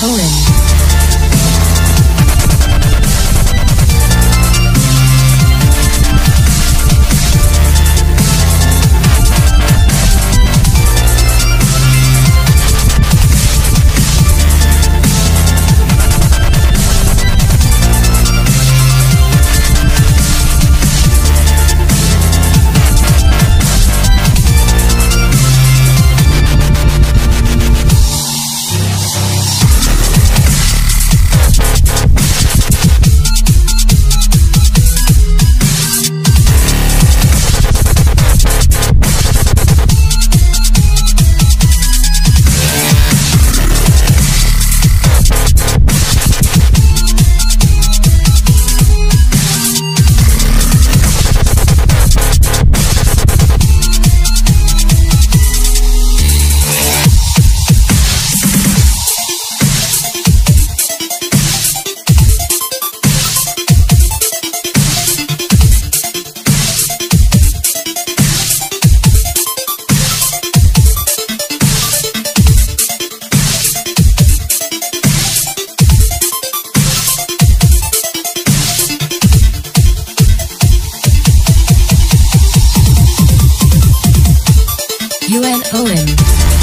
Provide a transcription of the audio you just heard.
Poland. Poems.